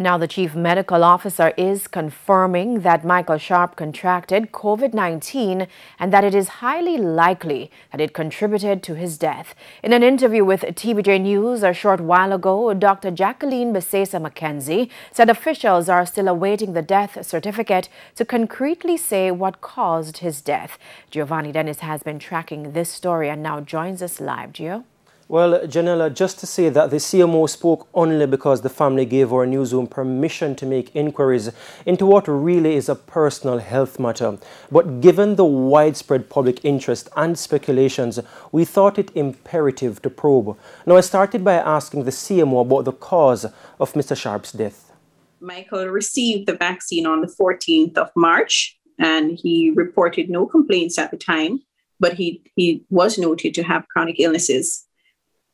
Now, the chief medical officer is confirming that Michael Sharpe contracted COVID 19 and that it is highly likely that it contributed to his death. In an interview with TVJ News a short while ago, Dr. Jacqueline Bisasor McKenzie said officials are still awaiting the death certificate to concretely say what caused his death. Giovanni Dennis has been tracking this story and now joins us live. Gio? Well, Janella, just to say that the CMO spoke only because the family gave our newsroom permission to make inquiries into what really is a personal health matter. But given the widespread public interest and speculations, we thought it imperative to probe. Now, I started by asking the CMO about the cause of Mr. Sharpe's death. Michael received the vaccine on the 14th of March, and he reported no complaints at the time, but he, he was noted to have chronic illnesses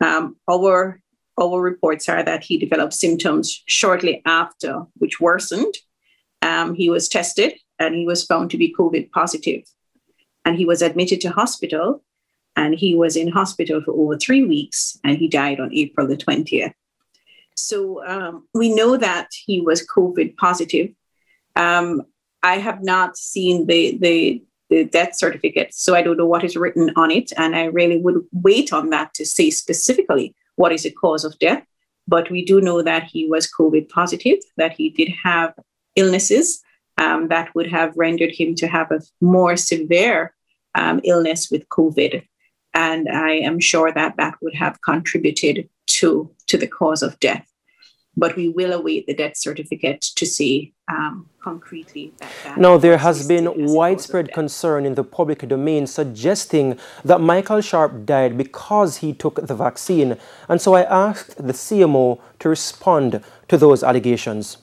um, our our reports are that he developed symptoms shortly after, which worsened. Um, he was tested and he was found to be COVID positive. And he was admitted to hospital and he was in hospital for over three weeks and he died on April the 20th. So um, we know that he was COVID positive. Um, I have not seen the, the the death certificate. So I don't know what is written on it. And I really would wait on that to say specifically what is the cause of death. But we do know that he was COVID positive, that he did have illnesses um, that would have rendered him to have a more severe um, illness with COVID. And I am sure that that would have contributed to, to the cause of death but we will await the death certificate to see um, concretely that, that Now, there has been widespread concern in the public domain suggesting that Michael Sharpe died because he took the vaccine. And so I asked the CMO to respond to those allegations.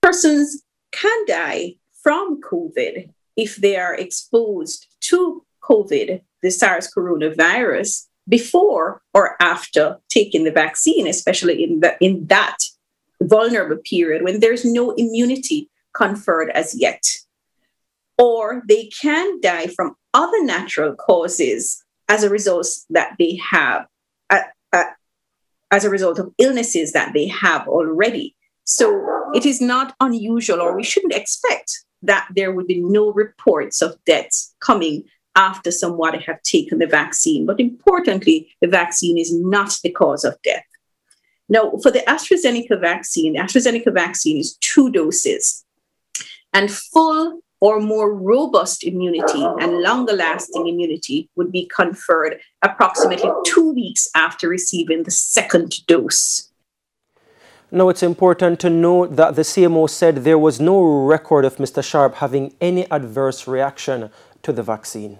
Persons can die from COVID if they are exposed to COVID, the SARS coronavirus, before or after taking the vaccine, especially in, the, in that vulnerable period when there's no immunity conferred as yet. Or they can die from other natural causes as a result that they have, uh, uh, as a result of illnesses that they have already. So it is not unusual, or we shouldn't expect that there would be no reports of deaths coming after somebody have taken the vaccine. But importantly, the vaccine is not the cause of death. Now, for the AstraZeneca vaccine, the AstraZeneca vaccine is two doses, and full or more robust immunity and longer lasting immunity would be conferred approximately two weeks after receiving the second dose. Now, it's important to note that the CMO said there was no record of Mr. Sharpe having any adverse reaction to the vaccine.